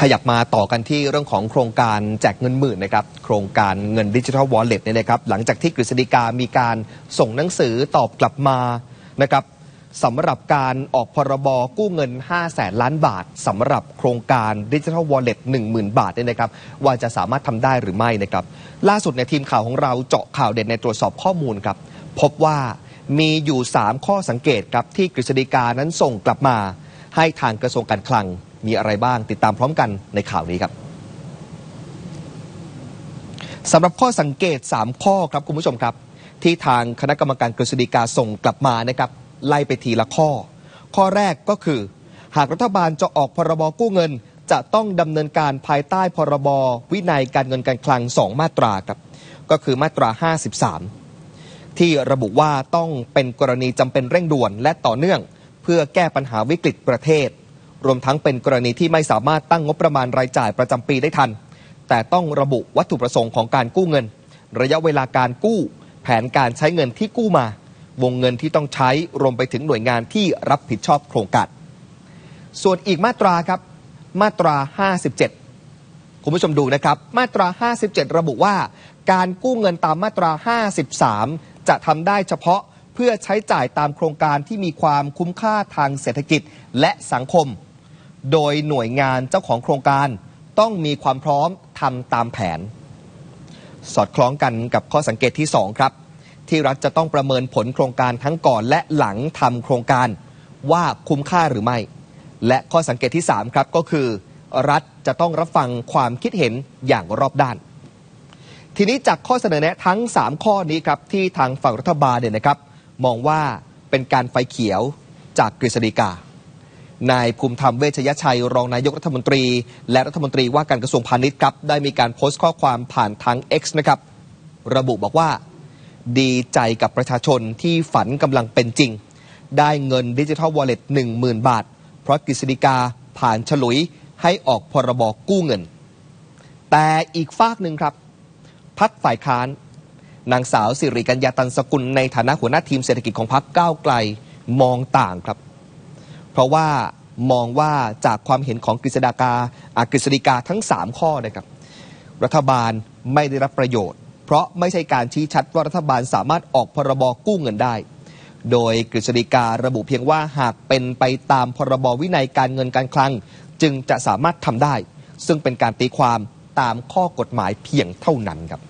ขยับมาต่อกันที่เรื่องของโครงการแจกเงินหมื่นนะครับ โครงการเงินดิจิทัลวอลเล็ตเนี่ยนะครับ หลังจากที่กฤษฎีกามีการส่งหนังสือตอบกลับมานะครับสำหรับการออกพรบกู้เงิน 5 แสนล้านบาทสำหรับโครงการดิจิทัลวอลเล็ต10,000 บาทเนี่ยนะครับ ว่าจะสามารถทำได้หรือไม่นะครับ ล่าสุดในยทีมข่าวของเราเจาะข่าวเด่นในตรวจสอบข้อมูลครับ พบว่ามีอยู่ 3 ข้อสังเกตครับที่กฤษฎีกานั้นส่งกลับมา ให้ทางกระทรวงการคลัง มีอะไรบ้างติดตามพร้อมกันในข่าวนี้ครับสำหรับข้อสังเกต 3 ข้อครับคุณผู้ชมครับ ที่ทางคณะกรรมการกฤษฎีกาส่งกลับมานะครับ ไล่ไปทีละข้อ ข้อแรกก็คือ หากรัฐบาลจะออกพรบกู้เงิน จะต้องดำเนินการภายใต้พรบวินัยการเงินการคลัง 2 มาตราครับ ก็คือมาตรา 53 ที่ระบุว่าต้องเป็นกรณีจำเป็นเร่งด่วนและต่อเนื่อง เพื่อแก้ปัญหาวิกฤตประเทศ รวมทั้งเป็นกรณีที่ไม่สามารถตั้งงบประมาณรายจ่ายประจำปีได้ทัน แต่ต้องระบุวัตถุประสงค์ของการกู้เงิน ระยะเวลาการกู้ แผนการใช้เงินที่กู้มา วงเงินที่ต้องใช้รวมไปถึงหน่วยงานที่รับผิดชอบโครงการส่วนอีกมาตราครับ มาตรา 57 คุณผู้ชมดูนะครับ มาตรา 57 ระบุว่า การกู้เงินตามมาตรา 53 จะทำได้เฉพาะเพื่อใช้จ่ายตามโครงการที่มีความคุ้มค่าทางเศรษฐกิจและสังคม โดยหน่วยงานเจ้าของโครงการต้องมีความพร้อมทำตามแผน สอดคล้องกันกับข้อสังเกตที่ 2 ครับ ที่รัฐจะต้องประเมินผลโครงการทั้งก่อนและหลังทำโครงการว่าคุ้มค่าหรือไม่ และข้อสังเกตที่ 3 ครับก็คือ รัฐจะต้องรับฟังความคิดเห็นอย่างรอบด้าน ทีนี้จากข้อเสนอแนะทั้ง 3 ข้อนี้ครับที่ทางฝั่งรัฐบาลเนี่ยนะครับ มองว่าเป็นการไฟเขียวจากกฤษฎีกา นายภูมิธรรมเวชยชัย รองนายกรัฐมนตรี และรัฐมนตรีว่าการกระทรวงพาณิชย์ครับได้มีการโพสต์ข้อความผ่านทาง X นะครับ ระบุบอกว่า ดีใจกับประชาชนที่ฝันกำลังเป็นจริง ได้เงินดิจิทัลวอลเล็ต10,000 บาท เพราะกฤษฎีกาผ่านฉลุยให้ออกพรบกู้เงิน แต่อีกฝากหนึ่งครับพักฝ่ายค้านนางสาวสิริกัญญาตันสกุลในฐานะหัวหน้าทีมเศรษฐกิจของพรรคก้าวไกลมองต่างครับ เพราะว่า มองว่าจากความเห็นของกฤษฎากาอากฤษฎีกาทั้ง 3 ข้อนะครับ รัฐบาลไม่ได้รับประโยชน์ เพราะไม่ใช่การชี้ชัดว่ารัฐบาลสามารถออกพรบกู้เงินได้ โดยกฤษฎีการะบุเพียงว่าหากเป็นไปตามพรบวินัยการเงินการคลัง จึงจะสามารถทำได้ ซึ่งเป็นการตีความตามข้อกฎหมายเพียงเท่านั้นครับ